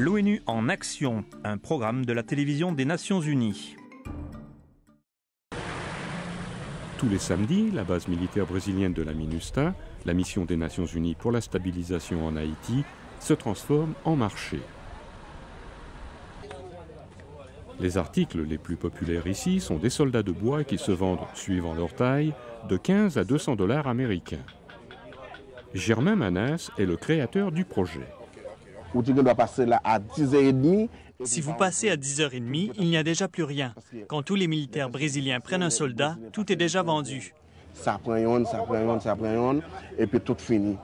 L'ONU en action, un programme de la télévision des Nations Unies. Tous les samedis, la base militaire brésilienne de la MINUSTA, la mission des Nations Unies pour la stabilisation en Haïti, se transforme en marché. Les articles les plus populaires ici sont des soldats de bois qui se vendent, suivant leur taille, de 15 à 200 dollars américains. Germain Manas est le créateur du projet. Si vous passez à 10h30, il n'y a déjà plus rien. Quand tous les militaires brésiliens prennent un soldat, tout est déjà vendu. Ça prend une, ça prend une, ça prend une, et puis tout fini.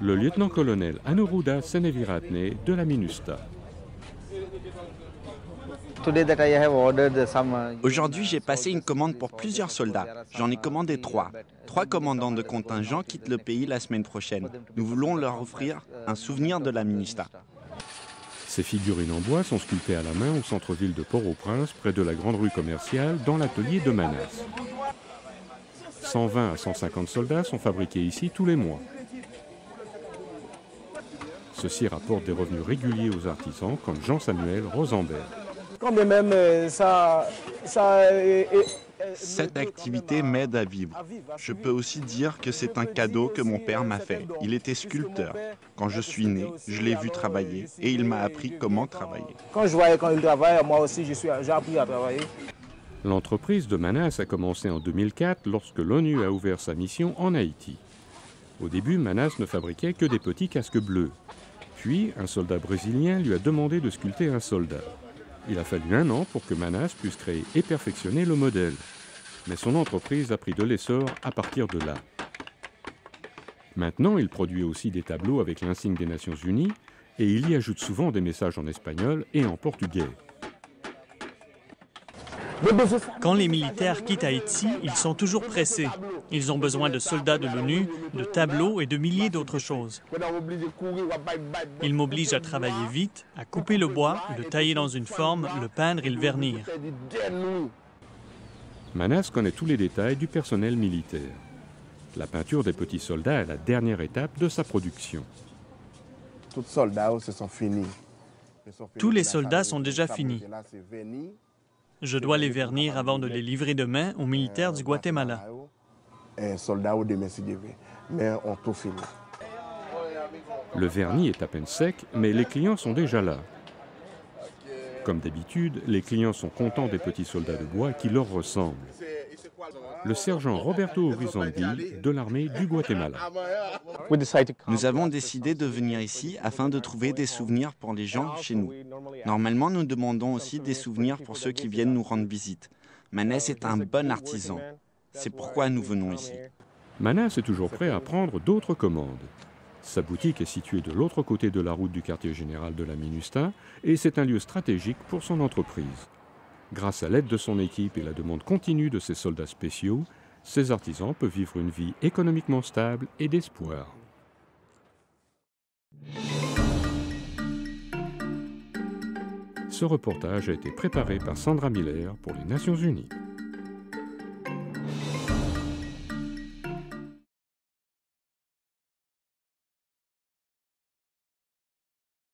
Le lieutenant-colonel Anuruddha Seneviratne de la MINUSTA. Aujourd'hui, j'ai passé une commande pour plusieurs soldats. J'en ai commandé trois. Trois commandants de contingent quittent le pays la semaine prochaine. Nous voulons leur offrir un souvenir de la MINUSTA. Ces figurines en bois sont sculptées à la main au centre-ville de Port-au-Prince, près de la grande rue commerciale, dans l'atelier de Manas. 120 à 150 soldats sont fabriqués ici tous les mois. Ceci rapporte des revenus réguliers aux artisans comme Jean-Samuel Rosenberg. Quand même, euh, ça, ça Cette activité m'aide à vivre. Je peux aussi dire que c'est un cadeau que mon père m'a fait. Il était sculpteur. Quand je suis né, je l'ai vu travailler et il m'a appris comment travailler. Quand je voyais quand il travaille, moi aussi, j'ai appris à travailler. L'entreprise de Manas a commencé en 2004 lorsque l'ONU a ouvert sa mission en Haïti. Au début, Manas ne fabriquait que des petits casques bleus. Puis, un soldat brésilien lui a demandé de sculpter un soldat. Il a fallu un an pour que Manas puisse créer et perfectionner le modèle. Mais son entreprise a pris de l'essor à partir de là. Maintenant, il produit aussi des tableaux avec l'insigne des Nations Unies et il y ajoute souvent des messages en espagnol et en portugais. Quand les militaires quittent Haïti, ils sont toujours pressés. Ils ont besoin de soldats de l'ONU, de tableaux et de milliers d'autres choses. Ils m'obligent à travailler vite, à couper le bois, le tailler dans une forme, le peindre et le vernir. Manas connaît tous les détails du personnel militaire. La peinture des petits soldats est la dernière étape de sa production. Tous les soldats sont déjà finis. Je dois les vernir avant de les livrer demain aux militaires du Guatemala. Le vernis est à peine sec, mais les clients sont déjà là. Comme d'habitude, les clients sont contents des petits soldats de bois qui leur ressemblent. Le sergent Roberto Rizzondi de l'armée du Guatemala. Nous avons décidé de venir ici afin de trouver des souvenirs pour les gens chez nous. Normalement, nous demandons aussi des souvenirs pour ceux qui viennent nous rendre visite. Manès est un bon artisan. C'est pourquoi nous venons ici. Manas est toujours prêt à prendre d'autres commandes. Sa boutique est située de l'autre côté de la route du quartier général de la Minusta et c'est un lieu stratégique pour son entreprise. Grâce à l'aide de son équipe et la demande continue de ses soldats spéciaux, ces artisans peuvent vivre une vie économiquement stable et d'espoir. Ce reportage a été préparé par Sandra Miller pour les Nations Unies.